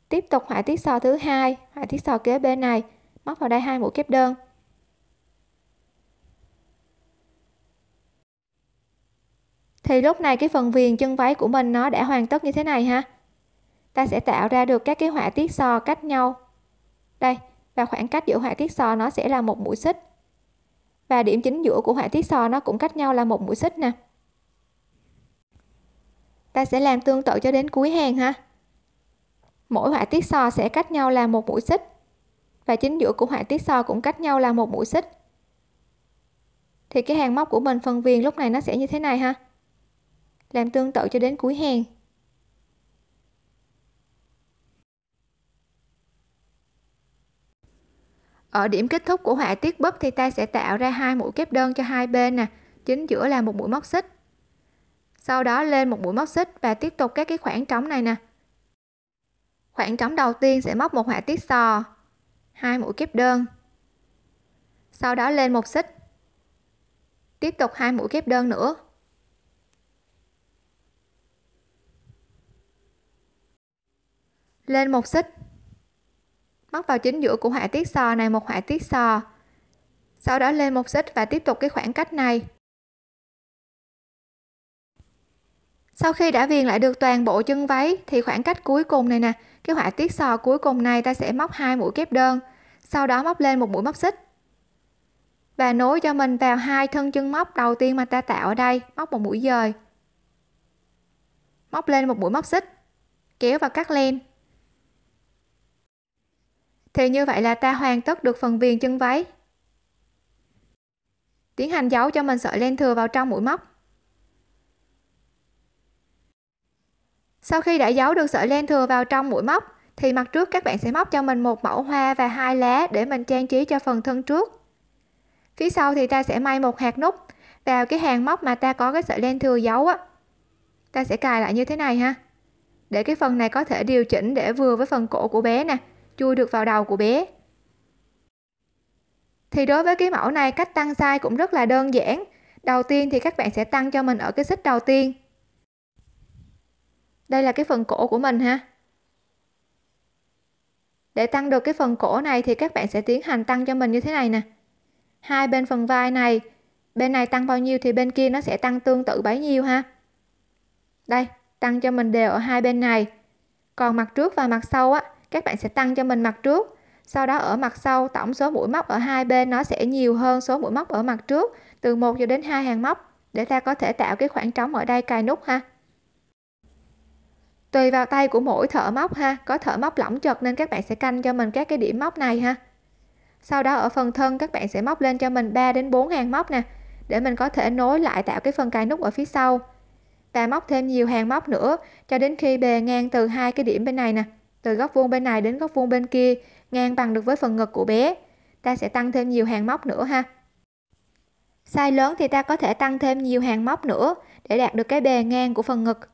tiếp tục họa tiết sò thứ hai, họa tiết sò kế bên này. Móc vào đây hai mũi kép đơn. Thì lúc này cái phần viền chân váy của mình nó đã hoàn tất như thế này ha. Ta sẽ tạo ra được các cái họa tiết sò cách nhau. Đây, và khoảng cách giữa họa tiết sò nó sẽ là một mũi xích. Và điểm chính giữa của họa tiết sò nó cũng cách nhau là một mũi xích nè. Ta sẽ làm tương tự cho đến cuối hàng ha mỗi họa tiết sò sẽ cách nhau là một mũi xích. Và chính giữa của họa tiết sò cũng cách nhau là một mũi xích. Thì cái hàng móc của mình phần viền lúc này nó sẽ như thế này ha. Làm tương tự cho đến cuối hàng. Ở điểm kết thúc của họa tiết búp thì ta sẽ tạo ra hai mũi kép đơn cho hai bên nè. Chính giữa là một mũi móc xích. Sau đó lên một mũi móc xích và tiếp tục các cái khoảng trống này nè khoảng trống đầu tiên sẽ móc một họa tiết sò. Hai mũi kép đơn. Sau đó lên một xích. Tiếp tục hai mũi kép đơn nữa. Lên một xích. Móc vào chính giữa của họa tiết sò này một họa tiết sò. Sau đó lên một xích và tiếp tục cái khoảng cách này. Sau khi đã viền lại được toàn bộ chân váy, thì khoảng cách cuối cùng này nè, cái họa tiết sò cuối cùng này ta sẽ móc hai mũi kép đơn, sau đó móc lên một mũi móc xích. Và nối cho mình vào hai thân chân móc đầu tiên mà ta tạo ở đây, móc một mũi dời. Móc lên một mũi móc xích, kéo và cắt len. Thì như vậy là ta hoàn tất được phần viền chân váy. Tiến hành giấu cho mình sợi len thừa vào trong mũi móc. Sau khi đã giấu được sợi len thừa vào trong mũi móc, thì mặt trước các bạn sẽ móc cho mình một mẫu hoa và hai lá để mình trang trí cho phần thân trước. Phía sau thì ta sẽ may một hạt nút vào cái hàng móc mà ta có cái sợi len thừa giấu á. Ta sẽ cài lại như thế này ha. Để cái phần này có thể điều chỉnh để vừa với phần cổ của bé nè, chui được vào đầu của bé. Thì đối với cái mẫu này cách tăng size cũng rất là đơn giản. Đầu tiên thì các bạn sẽ tăng cho mình ở cái xích đầu tiên đây là cái phần cổ của mình ha. Để tăng được cái phần cổ này thì các bạn sẽ tiến hành tăng cho mình như thế này nè. Hai bên phần vai này, bên này tăng bao nhiêu thì bên kia nó sẽ tăng tương tự bấy nhiêu ha. Đây, tăng cho mình đều ở hai bên này. Còn mặt trước và mặt sau á, các bạn sẽ tăng cho mình mặt trước. Sau đó ở mặt sau, tổng số mũi móc ở hai bên nó sẽ nhiều hơn số mũi móc ở mặt trước, từ 1 cho đến hai hàng móc, để ta có thể tạo cái khoảng trống ở đây cài nút ha tùy vào tay của mỗi thợ móc ha. Có thợ móc lỏng chật nên các bạn sẽ canh cho mình các cái điểm móc này ha. Sau đó ở phần thân các bạn sẽ móc lên cho mình 3 đến 4 hàng móc nè, để mình có thể nối lại tạo cái phần cài nút ở phía sau. Và móc thêm nhiều hàng móc nữa, cho đến khi bề ngang từ hai cái điểm bên này nè, từ góc vuông bên này đến góc vuông bên kia, ngang bằng được với phần ngực của bé. Ta sẽ tăng thêm nhiều hàng móc nữa ha. Size lớn thì ta có thể tăng thêm nhiều hàng móc nữa, để đạt được cái bề ngang của phần ngực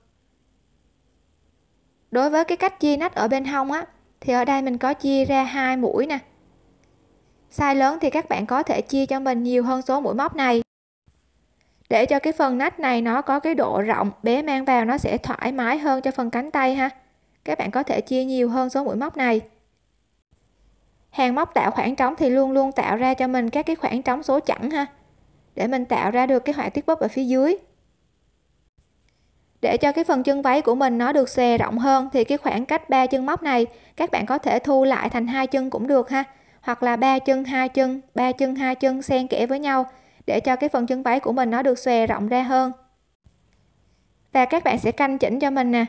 đối với cái cách chia nách ở bên hông á, thì ở đây mình có chia ra hai mũi nè. Size lớn thì các bạn có thể chia cho mình nhiều hơn số mũi móc này. Để cho cái phần nách này nó có cái độ rộng bé mang vào nó sẽ thoải mái hơn cho phần cánh tay ha. Các bạn có thể chia nhiều hơn số mũi móc này. Hàng móc tạo khoảng trống thì luôn luôn tạo ra cho mình các cái khoảng trống số chẵn ha. Để mình tạo ra được cái họa tiết bóp ở phía dưới để cho cái phần chân váy của mình nó được xòe rộng hơn thì cái khoảng cách ba chân móc này các bạn có thể thu lại thành hai chân cũng được ha. Hoặc là ba chân, hai chân, ba chân, hai chân xen kẽ với nhau để cho cái phần chân váy của mình nó được xòe rộng ra hơn. Và các bạn sẽ canh chỉnh cho mình nè.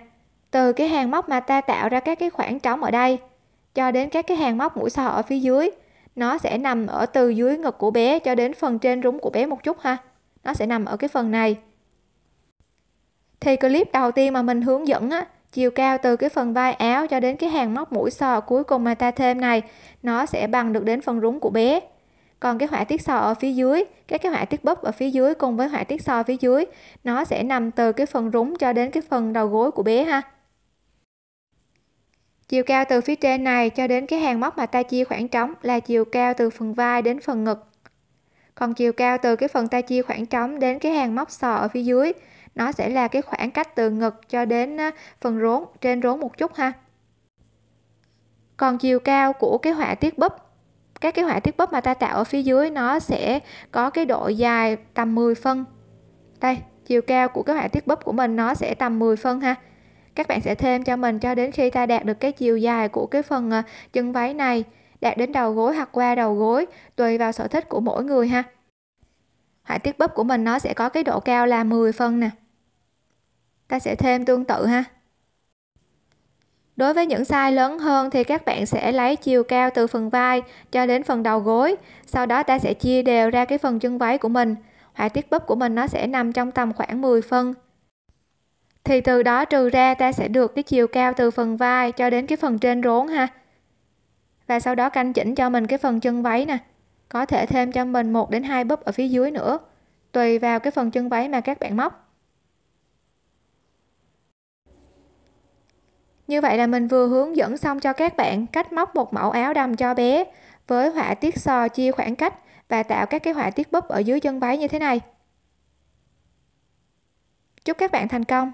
Từ cái hàng móc mà ta tạo ra các cái khoảng trống ở đây cho đến các cái hàng móc mũi xò ở phía dưới, nó sẽ nằm ở từ dưới ngực của bé cho đến phần trên rúng của bé một chút ha. Nó sẽ nằm ở cái phần này thì clip đầu tiên mà mình hướng dẫn á, chiều cao từ cái phần vai áo cho đến cái hàng móc mũi sò cuối cùng mà ta thêm này, nó sẽ bằng được đến phần rúng của bé. Còn cái họa tiết sò ở phía dưới, các cái họa tiết búp ở phía dưới cùng với họa tiết sò phía dưới, nó sẽ nằm từ cái phần rúng cho đến cái phần đầu gối của bé ha. Chiều cao từ phía trên này cho đến cái hàng móc mà ta chia khoảng trống là chiều cao từ phần vai đến phần ngực. Còn chiều cao từ cái phần ta chia khoảng trống đến cái hàng móc sò ở phía dưới nó sẽ là cái khoảng cách từ ngực cho đến phần rốn, trên rốn một chút ha. Còn chiều cao của cái họa tiết búp, các cái họa tiết búp mà ta tạo ở phía dưới nó sẽ có cái độ dài tầm 10 phân. Đây, chiều cao của cái họa tiết búp của mình nó sẽ tầm 10 phân ha. Các bạn sẽ thêm cho mình cho đến khi ta đạt được cái chiều dài của cái phần à, chân váy này, đạt đến đầu gối hoặc qua đầu gối, tùy vào sở thích của mỗi người ha. Họa tiết búp của mình nó sẽ có cái độ cao là 10 phân nè ta sẽ thêm tương tự ha. Đối với những size lớn hơn thì các bạn sẽ lấy chiều cao từ phần vai cho đến phần đầu gối. Sau đó ta sẽ chia đều ra cái phần chân váy của mình. Họa tiết búp của mình nó sẽ nằm trong tầm khoảng 10 phân. Thì từ đó trừ ra ta sẽ được cái chiều cao từ phần vai cho đến cái phần trên rốn ha. Và sau đó canh chỉnh cho mình cái phần chân váy nè. Có thể thêm cho mình một đến hai búp ở phía dưới nữa, tùy vào cái phần chân váy mà các bạn móc. Như vậy là mình vừa hướng dẫn xong cho các bạn cách móc một mẫu áo đầm cho bé với họa tiết sò chia khoảng cách và tạo các cái họa tiết búp ở dưới chân váy như thế này. Chúc các bạn thành công!